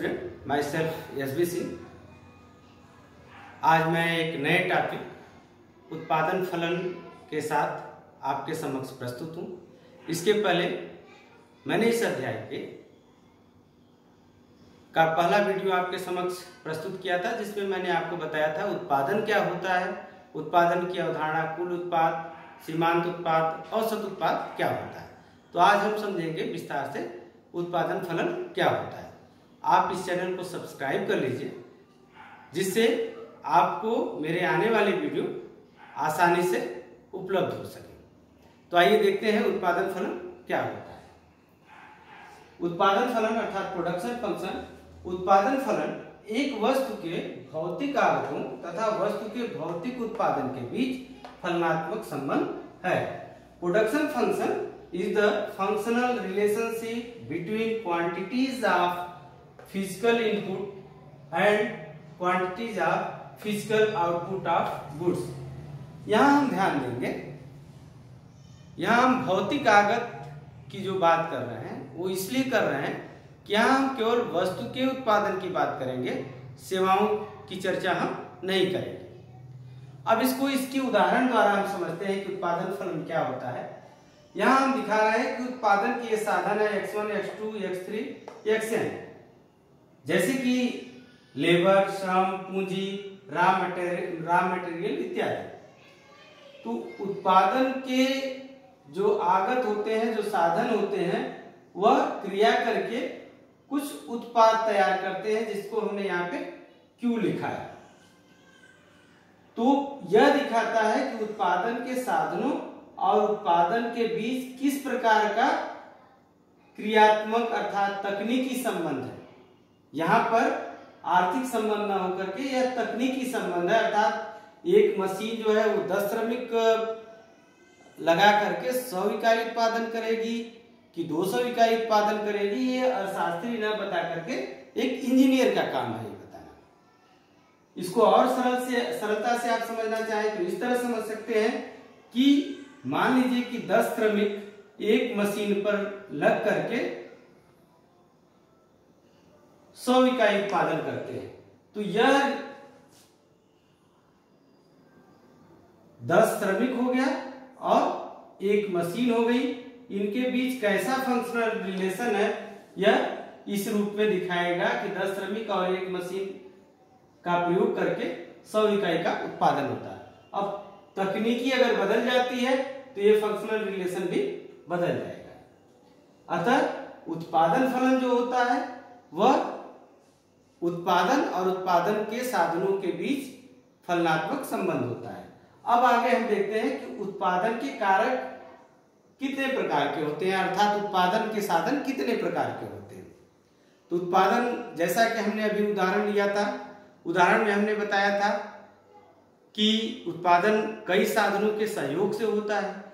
My self S B Singh आज मैं एक नए टॉपिक उत्पादन फलन के साथ आपके समक्ष प्रस्तुत हूँ। इसके पहले मैंने इस अध्याय के का पहला वीडियो आपके समक्ष प्रस्तुत किया था, जिसमें मैंने आपको बताया था उत्पादन क्या होता है, उत्पादन की अवधारणा, कुल उत्पाद, सीमांत उत्पाद, औसत उत्पाद क्या होता है। तो आज हम समझेंगे विस्तार से उत्पादन फलन क्या होता है। आप इस चैनल को सब्सक्राइब कर लीजिए, जिससे आपको मेरे आने वाले वीडियो आसानी से उपलब्ध हो सके। तो आइए देखते हैं उत्पादन फलन क्या होता है। उत्पादन फलन अर्थात प्रोडक्शन फ़ंक्शन उत्पादन फलन एक वस्तु के भौतिक आगतों तथा वस्तु के भौतिक उत्पादन के बीच फलनात्मक संबंध है। Production function is the functional relationship between quantities of physical input and quantities of physical output of goods. यहाँ हम ध्यान देंगे। यहाँ हम भौतिक आगत की जो बात कर रहे हैं वो इसलिए कर रहे हैं कि यहाँ हम केवल वस्तु के उत्पादन की बात करेंगे सेवाओं की चर्चा हम नहीं करेंगे। अब इसको इसकी उदाहरण द्वारा हम समझते हैं कि उत्पादन फलन क्या होता है। यहाँ हम दिखा रहे हैं कि उत्पादन की साधन है x1, x2, x3, xn जैसे कि लेबर, श्रम, पूंजी रॉ मटेरियल रॉ मटेरियल इत्यादि। तो उत्पादन के जो आगत होते हैं, जो साधन होते हैं, वह क्रिया करके कुछ उत्पाद तैयार करते हैं, जिसको हमने यहाँ पे क्यू लिखा है। तो यह दिखाता है कि उत्पादन के साधनों और उत्पादन के बीच किस प्रकार का क्रियात्मक अर्थात तकनीकी संबंध है। यहाँ पर आर्थिक संबंध न होकर के यह तकनीकी संबंध है, अर्थात एक मशीन जो है वो दस श्रमिक लगा करके सौ इकाई उत्पादन करेगी कि दो सौ इकाई उत्पादन करेगी, ये अर्थशास्त्री न बता करके एक इंजीनियर का काम है बताना। इसको और सरल से, सरलता से आप समझना चाहें तो इस तरह समझ सकते हैं कि मान लीजिए कि दस श्रमिक एक मशीन पर लग करके सौ इकाई उत्पादन करते हैं। तो यह दस श्रमिक हो गया और एक मशीन हो गई। इनके बीच कैसा फंक्शनल रिलेशन है, यह इस रूप में दिखाएगा कि दस श्रमिक और एक मशीन का प्रयोग करके सौ इकाई का उत्पादन होता है। अब तकनीकी अगर बदल जाती है तो ये फंक्शनल रिलेशन भी बदल जाएगा। अतः उत्पादन फलन जो होता है, वह उत्पादन और उत्पादन के साधनों के बीच फलनात्मक संबंध होता है। अब आगे हम देखते हैं कि उत्पादन के कारक कितने प्रकार के होते हैं, अर्थात उत्पादन के साधन कितने प्रकार के होते हैं। तो उत्पादन, जैसा कि हमने अभी उदाहरण लिया था, उदाहरण में हमने बताया था कि उत्पादन कई साधनों के सहयोग से होता है।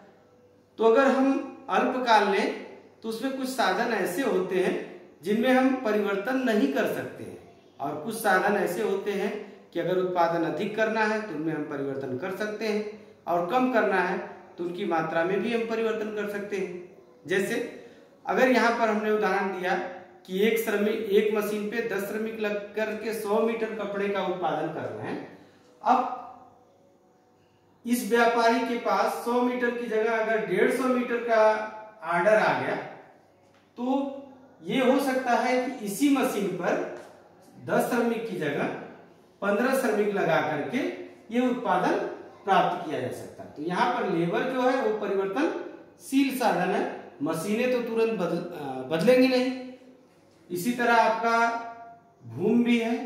तो अगर हम अल्पकाल लें तो उसमें कुछ साधन ऐसे होते हैं जिनमें हम परिवर्तन नहीं कर सकते हैं। और कुछ साधन ऐसे होते हैं कि अगर उत्पादन अधिक करना है तो उनमें हम परिवर्तन कर सकते हैं और कम करना है तो उनकी मात्रा में भी हम परिवर्तन कर सकते हैं। जैसे अगर यहाँ पर हमने उदाहरण दिया कि एक श्रमिक, एक मशीन पे दस श्रमिक लग करके सौ मीटर कपड़े का उत्पादन कर रहे हैं, अब इस व्यापारी के पास सौ मीटर की जगह अगर डेढ़ सौ मीटर का ऑर्डर आ गया तो ये हो सकता है कि इसी मशीन पर दस श्रमिक की जगह पंद्रह श्रमिक लगा करके ये उत्पादन प्राप्त किया जा सकता है। तो यहाँ पर लेबर जो है, वो परिवर्तनशील साधन है। मशीनें तो तुरंत बदल बदलेंगी नहीं। इसी तरह आपका भूमि भी है।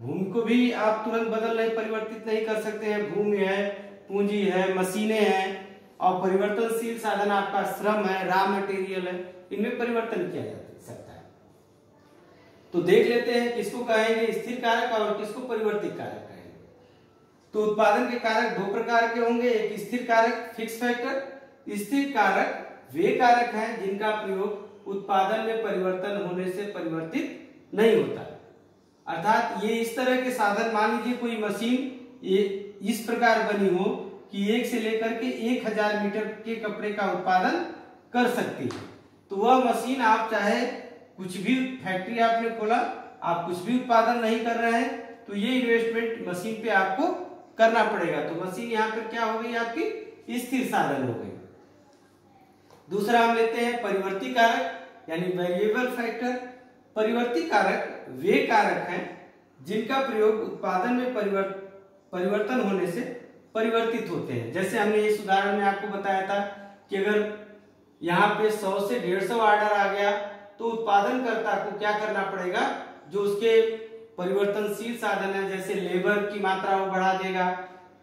भूमि को भी आप तुरंत बदल नहीं, परिवर्तित नहीं कर सकते हैं। भूमि है, पूंजी है, मशीनें हैं। और परिवर्तनशील साधन आपका श्रम है रॉ मटेरियल है। इनमें परिवर्तन किया जा सकता है। तो देख लेते हैं किसको कहेंगे स्थिर कारक और किसको परिवर्तित कारक कहेंगे। तो उत्पादन के कारक दो प्रकार के होंगे, एक स्थिर कारक फिक्स फैक्टर स्थिर कारक, वे कारक हैं जिनका प्रयोग उत्पादन में परिवर्तन होने से परिवर्तित नहीं होता। अर्थात ये इस तरह के साधन, मान लीजिए कोई मशीन ये इस प्रकार बनी हो कि एक से लेकर के एक हज़ार मीटर के कपड़े का उत्पादन कर सकती है। तो वह मशीन आप चाहे कुछ भी फैक्ट्री आपने खोला, आप कुछ भी उत्पादन नहीं कर रहे हैं तो ये इन्वेस्टमेंट मशीन पे आपको करना पड़ेगा। तो मशीन यहाँ पर क्या हो गई आपकी? स्थिर साधन हो गई। दूसरा हम लेते हैं परिवर्ती कारक, यानी वेरिएबल फैक्टर परिवर्ती कारक वे कारक हैं जिनका प्रयोग उत्पादन में परिवर्तन होने से परिवर्तित होते हैं। जैसे हमने इस उदाहरण में आपको बताया था कि अगर यहाँ पे 100 से 150 ऑर्डर आ गया तो उत्पादनकर्ता को क्या करना पड़ेगा? जो उसके परिवर्तनशील साधन है, जैसे लेबर की मात्रा वो बढ़ा देगा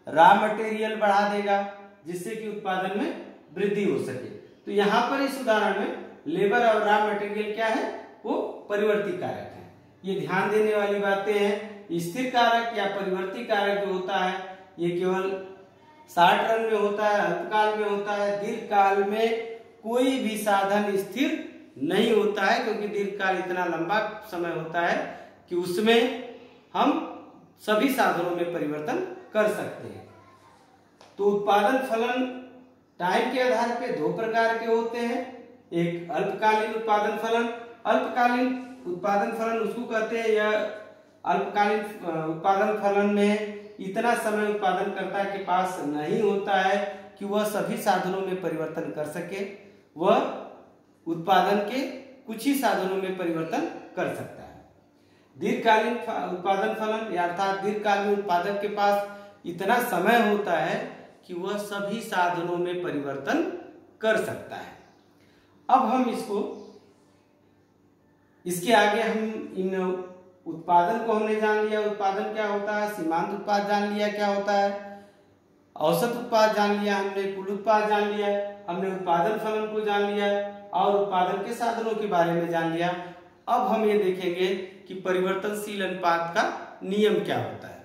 रॉ मटेरियल बढ़ा देगा, जिससे कि उत्पादन में वृद्धि हो सके। तो यहाँ पर इस उदाहरण में लेबर और रॉ मटेरियल क्या है? वो परिवर्ती कारक है। ये ध्यान देने वाली बातें हैं। स्थिर कारक या परिवर्ती कारक जो होता है, ये केवल शार्ट रन में होता है, अल्पकाल में होता है दीर्घ काल में कोई भी साधन स्थिर नहीं होता है, क्योंकि दीर्घ काल इतना लंबा समय होता है कि उसमें हम सभी साधनों में परिवर्तन कर सकते हैं। तो उत्पादन फलन टाइम के आधार पर दो प्रकार के होते हैं। एक अल्पकालीन उत्पादन फलन, अल्पकालीन उत्पादन फलन उसको कहते हैं, या अल्पकालीन उत्पादन फलन में इतना समय उत्पादन करता के पास नहीं होता है कि वह सभी साधनों में परिवर्तन कर सके। वह उत्पादन के कुछ ही साधनों में परिवर्तन कर सकता है। दीर्घकालीन उत्पादन फलन अर्थात दीर्घकालीन उत्पादक के पास इतना समय होता है कि वह सभी साधनों में परिवर्तन कर सकता है। अब हम इसको, इसके आगे हम इन उत्पादन को हमने जान लिया। उत्पादन क्या होता है? सीमांत उत्पाद जान लिया क्या होता है? औसत उत्पाद जान लिया हमने, कुल उत्पाद जान लिया। हमने उत्पादन फलन को जान लिया। और उत्पादन के साधनों के बारे में जान लिया। अब हम ये देखेंगे कि परिवर्तनशील अनुपात का नियम क्या होता है।